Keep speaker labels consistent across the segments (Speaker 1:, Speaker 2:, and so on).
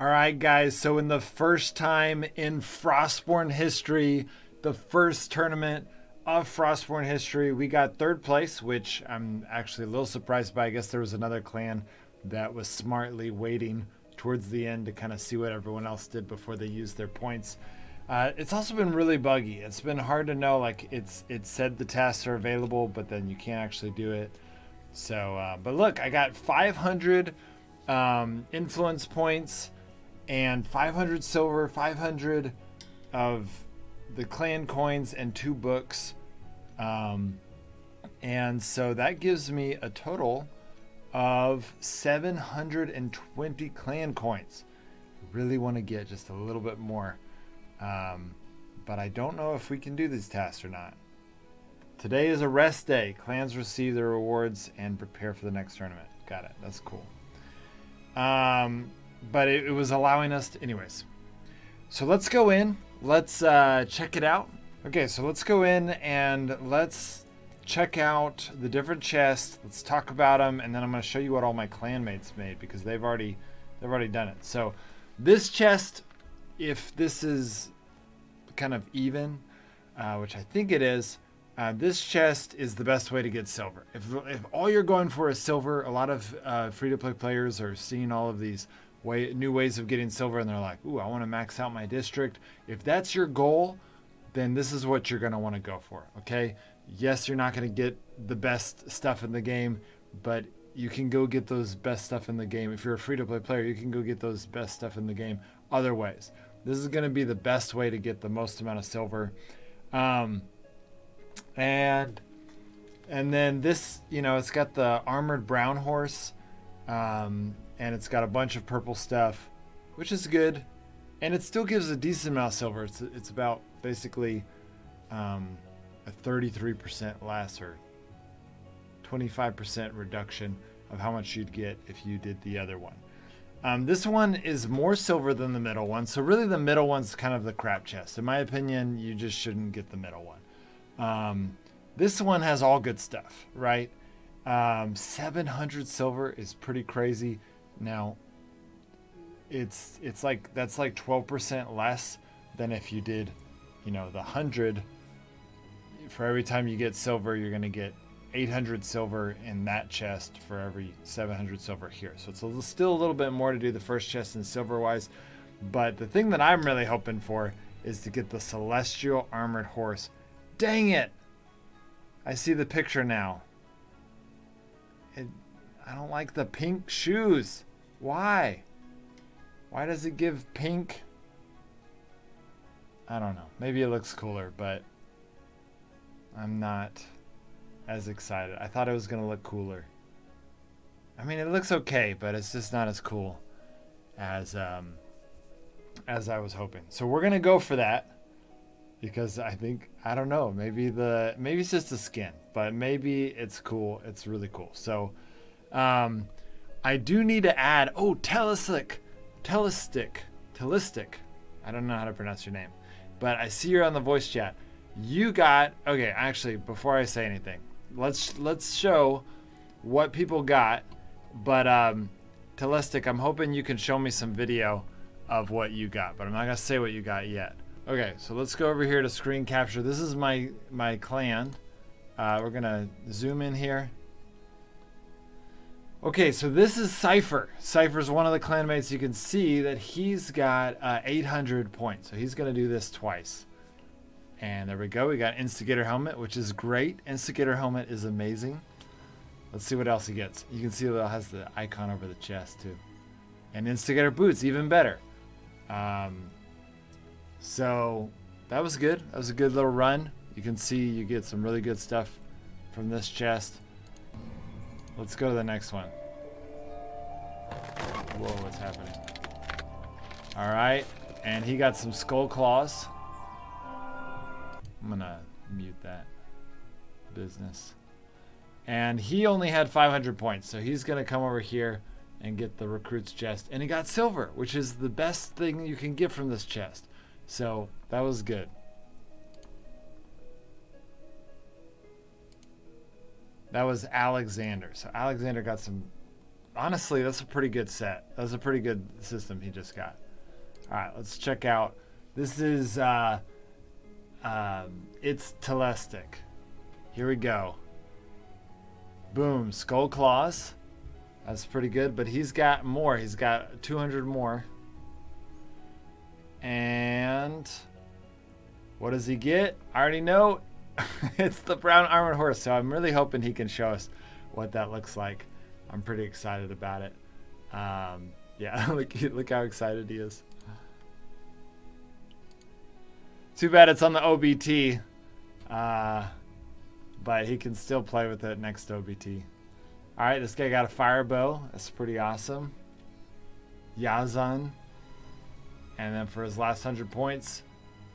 Speaker 1: All right, guys. So, in the first time in Frostborn history, the first tournament of Frostborn history, we got third place, which I'm actually a little surprised by. I guess there was another clan that was smartly waiting towards the end to kind of see what everyone else did before they used their points. Uh, it's also been really buggy. It's been hard to know. Like it's it said the tasks are available, but then you can't actually do it. So, uh, but look, I got 500 um, influence points and 500 silver, 500 of the clan coins, and two books. Um, and so that gives me a total of 720 clan coins. Really want to get just a little bit more. Um, but I don't know if we can do these tasks or not. Today is a rest day. Clans receive their rewards and prepare for the next tournament. Got it. That's cool. Um, but it, it, was allowing us to, anyways. So let's go in. Let's uh, check it out. Okay, so let's go in and let's check out the different chests. Let's talk about them, and then I'm going to show you what all my clanmates made because they've already they've already done it. So this chest, if this is kind of even, uh, which I think it is, uh, this chest is the best way to get silver. If, if all you're going for is silver, a lot of uh, free-to-play players are seeing all of these way, new ways of getting silver, and they're like, "Ooh, I want to max out my district." If that's your goal, then this is what you're going to want to go for. Okay? Yes, you're not going to get the best stuff in the game, but you can go get those best stuff in the game. If you're a free-to-play player, you can go get those best stuff in the game other ways. This is going to be the best way to get the most amount of silver. Um, and and then this, you know, it's got the armored brown horse. Um, and it's got a bunch of purple stuff, which is good, and it still gives a decent amount of silver. It's it's about basically um, a 33% less or 25% reduction of how much you'd get if you did the other one. Um, this one is more silver than the middle one, so really the middle one's kind of the crap chest. In my opinion, you just shouldn't get the middle one. Um, this one has all good stuff, right? Um, 700 silver is pretty crazy. Now, it's it's like that's like 12% less than if you did, you know, the 100 for every time you get silver, you're going to get 800 silver in that chest for every 700 silver here. So it's a, still a little bit more to do the first chest in silver wise. But the thing that I'm really hoping for is to get the celestial armored horse. Dang it! I see the picture now. I don't like the pink shoes. Why? Why does it give pink? I don't know. Maybe it looks cooler, but I'm not as excited. I thought it was going to look cooler. I mean, it looks okay, but it's just not as cool as um, as I was hoping. So we're going to go for that because I think I don't know, maybe the maybe it's just a skin, but maybe it's cool. It's really cool. So um I do need to add, oh, Telistic, Telistic, Telistic. I don't know how to pronounce your name, but I see you're on the voice chat. You got okay. Actually, before I say anything, let's let's show what people got. But um, Telistic, I'm hoping you can show me some video of what you got, but I'm not gonna say what you got yet. Okay, so let's go over here to screen capture. This is my my clan. Uh, we're gonna zoom in here. Okay, so this is Cypher. Cypher's one of the clanmates. You can see that he's got uh, 800 points. So he's to do this twice. And there we go. We got Instigator Helmet, which is great. Instigator Helmet is amazing. Let's see what else he gets. You can see that it has the icon over the chest, too. And Instigator Boots, even better. Um, so that was good. That was a good little run. You can see you get some really good stuff from this chest. Let's go to the next one. Whoa, what's happening? Alright, and he got some skull claws. I'm gonna mute that business. And he only had 500 points, so he's gonna come over here and get the recruit's chest. And he got silver, which is the best thing you can get from this chest. So that was good. That was Alexander. So Alexander got some honestly, that's a pretty good set. That's a pretty good system he just got. All right, let's check out. This is uh, um, it's Telestic. Here we go. Boom, Skull Claws. That's pretty good, but he's got more. He's got 200 more. And what does he get? I already know. it's the brown armored horse, so I'm really hoping he can show us what that looks like. I'm pretty excited about it. Um, yeah, look, look how excited he is. Too bad it's on the OBT. Uh, but he can still play with it next OBT. Alright, this guy got a fire bow. That's pretty awesome. Yazan. And then for his last hundred points,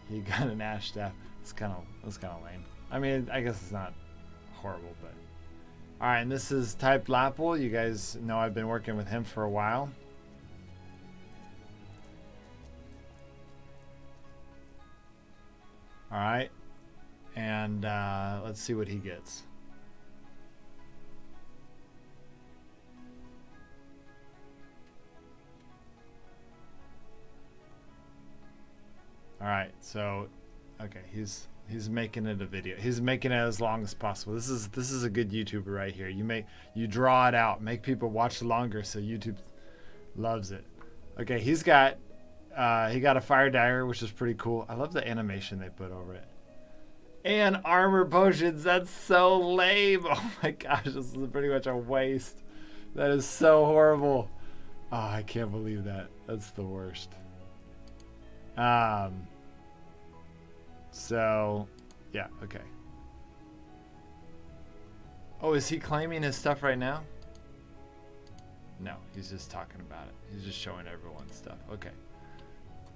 Speaker 1: he got an ash staff. It's kind of it's kind of lame. I mean, I guess it's not horrible, but all right. And this is Type Lapple. You guys know I've been working with him for a while. All right, and uh, let's see what he gets. All right, so okay, he's he's making it a video. He's making it as long as possible. This is this is a good YouTuber right here. You make you draw it out, make people watch longer, so YouTube loves it. Okay, he's got uh, he got a fire dagger, which is pretty cool. I love the animation they put over it. And armor potions. That's so lame. Oh my gosh, this is pretty much a waste. That is so horrible. Oh, I can't believe that. That's the worst. Um. So, yeah, okay. Oh, is he claiming his stuff right now? No, he's just talking about it. He's just showing everyone stuff. Okay.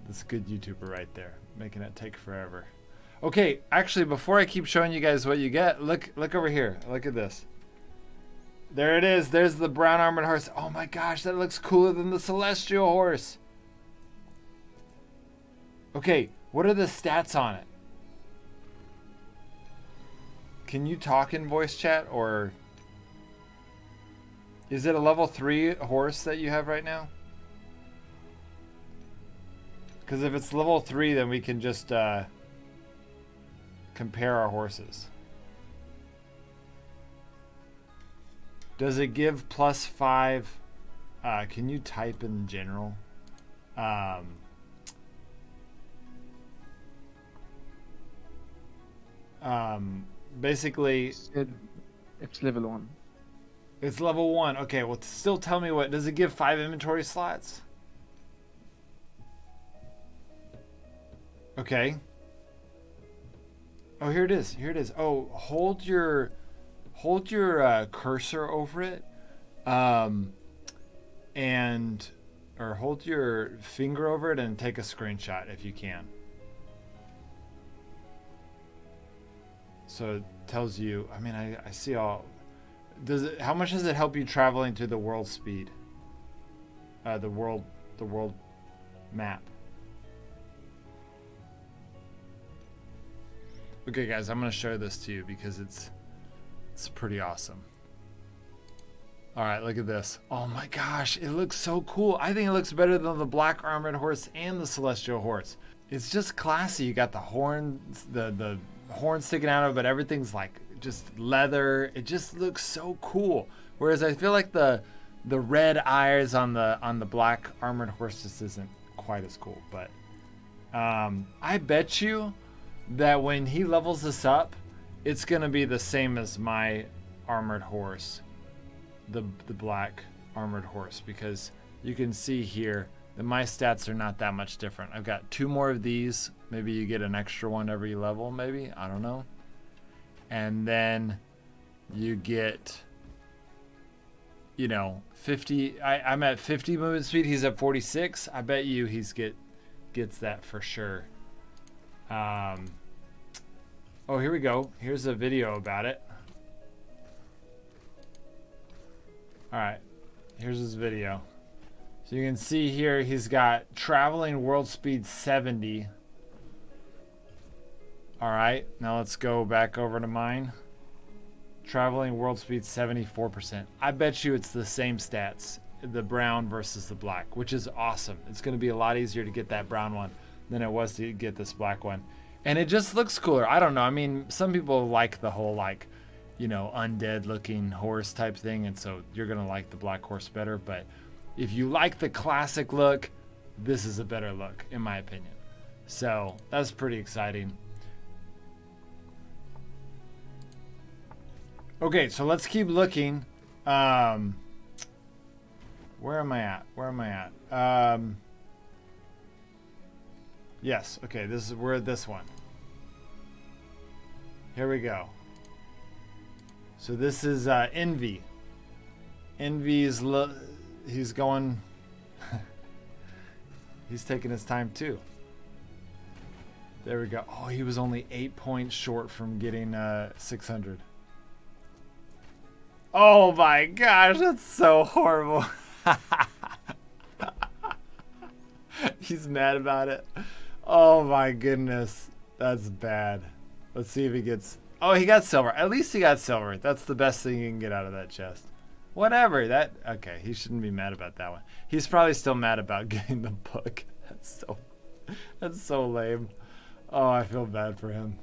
Speaker 1: That's a good YouTuber right there, making it take forever. Okay, actually, before I keep showing you guys what you get, look look over here. Look at this. There it is. There's the brown armored horse. Oh my gosh, that looks cooler than the celestial horse. Okay, what are the stats on it? Can you talk in voice chat or is it a level 3 horse that you have right now? Because if it's level 3, then we can just uh, compare our horses. Does it give plus 5? Uh, can you type in general? Um, um, basically
Speaker 2: it's level one.
Speaker 1: it's level one. Okay well still tell me what does it give five inventory slots? Okay. Oh here it is here it is. Oh hold your hold your uh, cursor over it um and or hold your finger over it and take a screenshot if you can So it tells you. I mean, I, I see all. Does it? How much does it help you traveling to the world speed? Uh, the world, the world map. Okay, guys, I'm gonna show this to you because it's it's pretty awesome. All right, look at this. Oh my gosh, it looks so cool. I think it looks better than the black armored horse and the celestial horse. It's just classy. You got the horns, the the horn sticking out of it, but everything's like just leather. It just looks so cool. Whereas I feel like the the red eyes on the on the black armored horse just isn't quite as cool. But um, I bet you that when he levels this up, it's gonna be the same as my armored horse, the the black armored horse, because you can see here that my stats are not that much different. I've got two more of these. Maybe you get an extra one every level, maybe. I don't know. And then you get, you know, 50. I, I'm at 50 movement speed. He's at 46. I bet you he's get gets that for sure. Um, oh, here we go. Here's a video about it. All right. Here's his video. So you can see here he's got traveling world speed 70. All right, now let's go back over to mine. Traveling world speed 74%. I bet you it's the same stats, the brown versus the black, which is awesome. It's going to be a lot easier to get that brown one than it was to get this black one. And it just looks cooler. I don't know. I mean, some people like the whole like, you know, undead looking horse type thing, and so you're going to like the black horse better, but if you like the classic look, this is a better look in my opinion. So, that's pretty exciting. Okay, so let's keep looking. Um, where am I at? Where am I at? Um, yes. Okay, this is we're at this one. Here we go. So this is uh, Envy. Envy is he's going. he's taking his time too. There we go. Oh, he was only eight points short from getting uh, 600. Oh my gosh, that's so horrible. He's mad about it. Oh my goodness. That's bad. Let's see if he gets... Oh, he got silver. At least he got silver. That's the best thing you can get out of that chest. Whatever. That... Okay, he shouldn't be mad about that one. He's probably still mad about getting the book. That's so... That's so lame. Oh, I feel bad for him.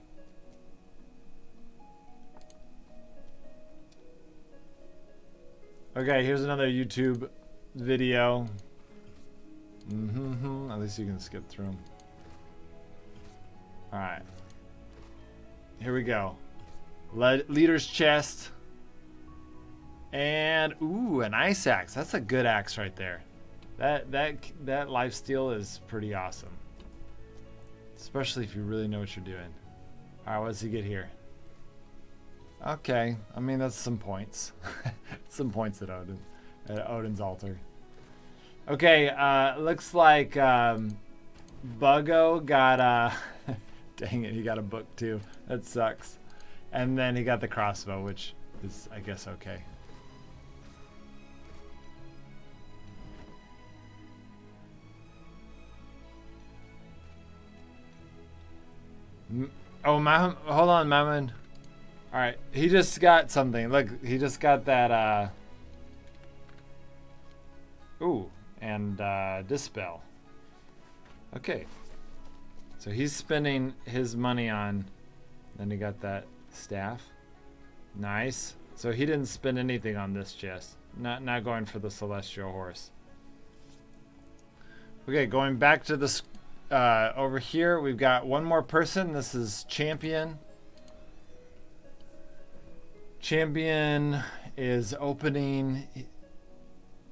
Speaker 1: Okay, here's another YouTube video. Mm -hmm, At least you can skip through them. Alright. Here we go. Le leader's chest. And, ooh, an ice axe. That's a good axe right there. That, that, that life steal is pretty awesome. Especially if you really know what you're doing. Alright, what does he get here? Okay, I mean that's some points. some points at Odin, at Odin's altar. Okay, uh, looks like um, Buggo got uh, dang it, he got a book too. That sucks. And then he got the crossbow, which is I guess okay. Oh, my, hold on, Mammon. All right, he just got something. Look, he just got that. uh Ooh, and uh, dispel. Okay, so he's spending his money on. Then he got that staff. Nice. So he didn't spend anything on this chest. Not not going for the celestial horse. Okay, going back to this uh, over here, we've got one more person. This is champion. Champion is opening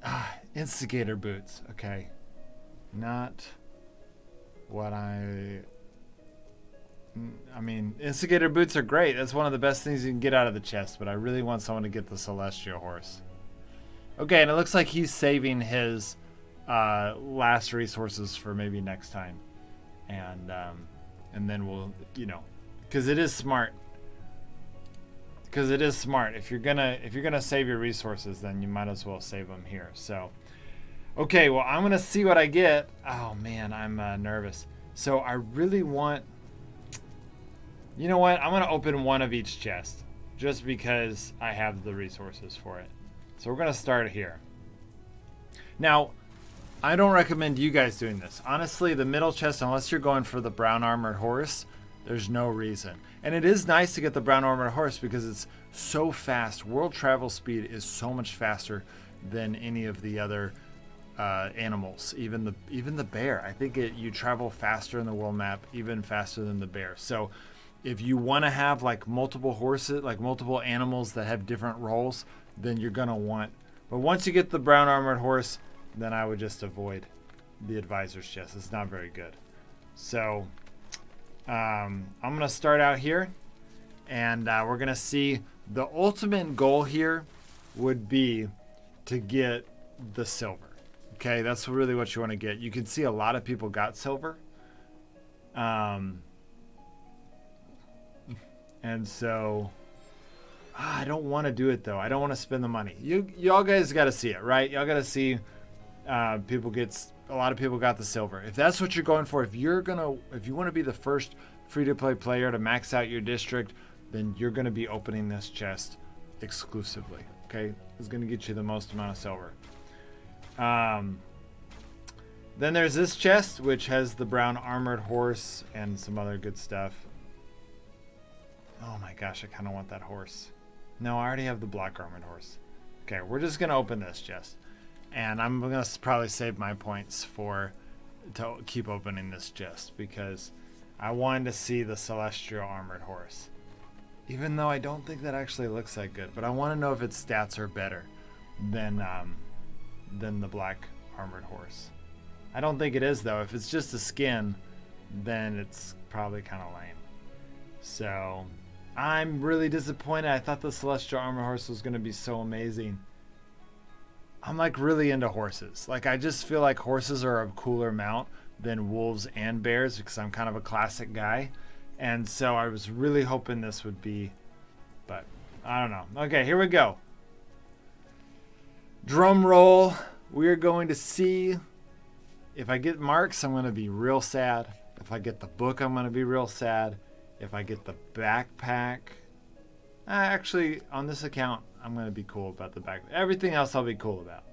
Speaker 1: ah, instigator boots. Okay. Not what I I mean, instigator boots are great. That's one of the best things you can get out of the chest, but I really want someone to get the celestial horse. Okay, and it looks like he's saving his uh, last resources for maybe next time, and um, and then we'll, you know, because it is smart because it is smart. If you're gonna if you're gonna save your resources, then you might as well save them here. So, okay, well I'm gonna see what I get. Oh man, I'm uh, nervous. So I really want. You know what? I'm gonna open one of each chest, just because I have the resources for it. So we're gonna start here. Now, I don't recommend you guys doing this. Honestly, the middle chest, unless you're going for the brown armored horse, there's no reason. And it is nice to get the brown armored horse because it's so fast. World travel speed is so much faster than any of the other uh, animals. Even the even the bear. I think it, you travel faster in the world map, even faster than the bear. So if you want to have like multiple horses, like multiple animals that have different roles, then you're gonna want. But once you get the brown armored horse, then I would just avoid the advisor's chest. It's not very good. So um, I'm to start out here and uh, we're to see the ultimate goal here would be to get the silver. Okay, that's really what you want to get. You can see a lot of people got silver. Um, and so ah, I don't want to do it though. I don't want to spend the money. You y'all guys got to see it, right? Y'all got to see uh, people get a lot of people got the silver. If that's what you're going for, if you're gonna, if you want to be the first free to play player to max out your district, then you're gonna be opening this chest exclusively. Okay, it's going to get you the most amount of silver. Um, then there's this chest, which has the brown armored horse and some other good stuff. Oh my gosh, I kind of want that horse. No, I already have the black armored horse. Okay, we're just gonna open this chest, and I'm gonna probably save my points for to keep opening this chest because I wanted to see the celestial armored horse. Even though I don't think that actually looks that good, but I want to know if its stats are better than um, than the black armored horse. I don't think it is though. If it's just a skin, then it's probably kind of lame. So I'm really disappointed. I thought the celestial armor horse was going to be so amazing. I'm like really into horses. Like I just feel like horses are a cooler mount than wolves and bears because I'm kind of a classic guy. And so I was really hoping this would be but I don't know. Okay, here we go. Drum roll. We're going to see if I get marks, I'm going to be real sad. If I get the book, I'm going to be real sad. If I get the backpack, uh, actually, on this account, I'm going to be cool about the back. Everything else, I'll be cool about.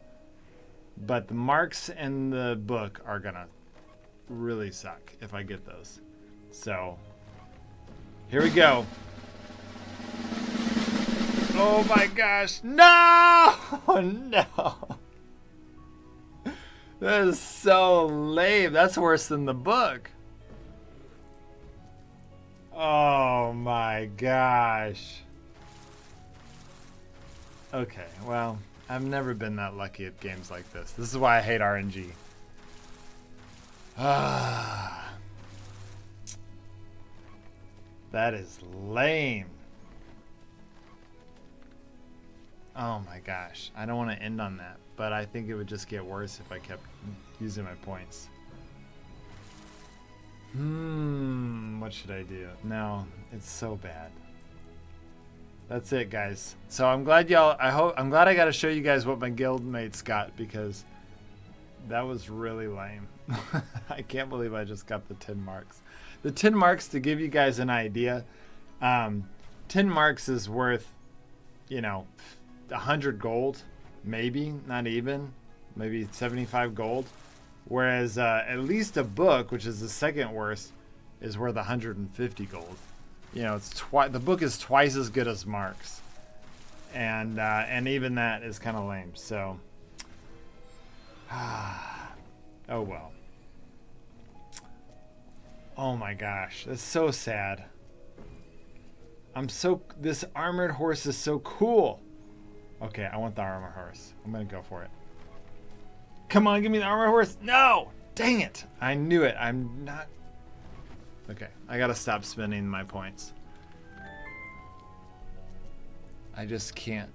Speaker 1: But the marks and the book are going to really suck if I get those. So, here we go. Oh my gosh. No! No! That is so lame. That's worse than the book. Oh my gosh. Okay, well, I've never been that lucky at games like this. This is why I hate RNG. Ah. That is lame. Oh my gosh. I don't want to end on that, but I think it would just get worse if I kept using my points. Hmm, what should I do? No, it's so bad. That's it, guys. So I'm glad y'all. I hope I'm glad I got to show you guys what my guild mates got because that was really lame. I can't believe I just got the 10 marks. The 10 marks to give you guys an idea. Um, 10 marks is worth, you know, 100 gold, maybe not even, maybe 75 gold. Whereas uh, at least a book, which is the second worst, is worth 150 gold. You know, it's twi- the book is twice as good as Marks, and uh, and even that is kind of lame. So, oh well. Oh my gosh, that's so sad. I'm so this armored horse is so cool. Okay, I want the armored horse. I'm gonna go for it. Come on, give me the armored horse. No! Dang it! I knew it. I'm not. Okay, I gotta stop spending my points. I just can't.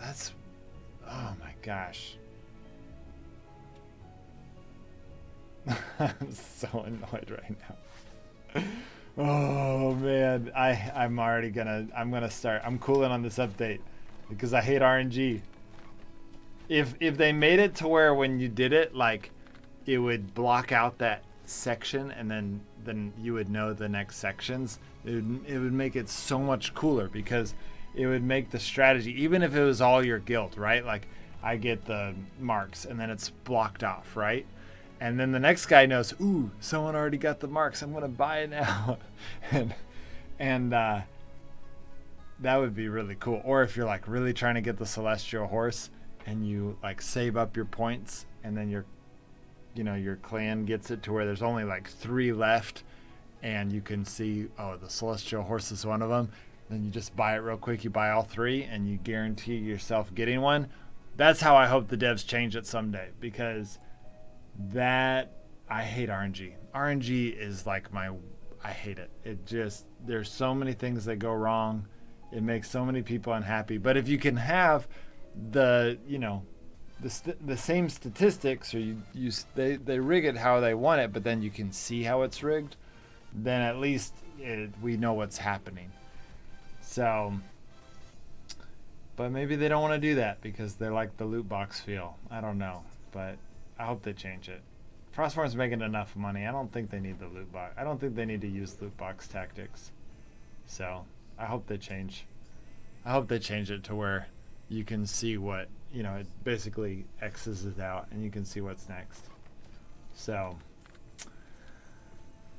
Speaker 1: That's. Oh my gosh. I'm so annoyed right now. Oh man, I I'm already gonna I'm gonna start. I'm cooling on this update because I hate RNG. If if they made it to where when you did it, like it would block out that section and then then you would know the next sections, it would, it would make it so much cooler because it would make the strategy even if it was all your guild, right? Like I get the marks and then it's blocked off, right? And then the next guy knows, ooh, someone already got the marks. I'm gonna buy it now, and and uh, that would be really cool. Or if you're like really trying to get the celestial horse, and you like save up your points, and then your, you know, your clan gets it to where there's only like three left, and you can see, oh, the celestial horse is one of them. Then you just buy it real quick. You buy all three, and you guarantee yourself getting one. That's how I hope the devs change it someday because that I hate RNG. RNG is like my I hate it. It just there's so many things that go wrong. It makes so many people unhappy. But if you can have the, you know, the the same statistics or you, you they they rig it how they want it, but then you can see how it's rigged, then at least it, we know what's happening. So but maybe they don't want to do that because they like the loot box feel. I don't know, but I hope they change it. Frostborn's making enough money. I don't think they need the loot box. I don't think they need to use loot box tactics. So I hope they change. I hope they change it to where you can see what you know. It basically X's it out, and you can see what's next. So,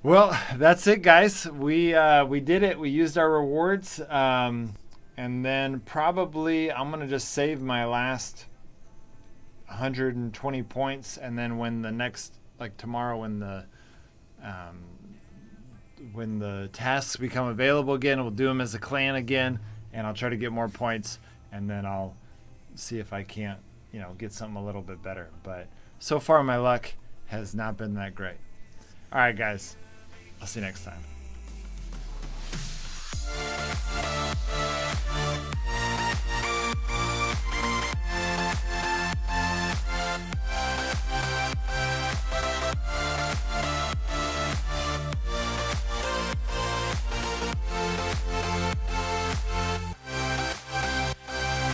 Speaker 1: well, that's it, guys. We uh, we did it. We used our rewards, um, and then probably I'm gonna just save my last 120 points, and then when the next like tomorrow when the um, when the tasks become available again, we'll do them as a clan again, and I'll try to get more points, and then I'll see if I can't, you know, get something a little bit better. But so far, my luck has not been that great. All right, guys, I'll see you next time.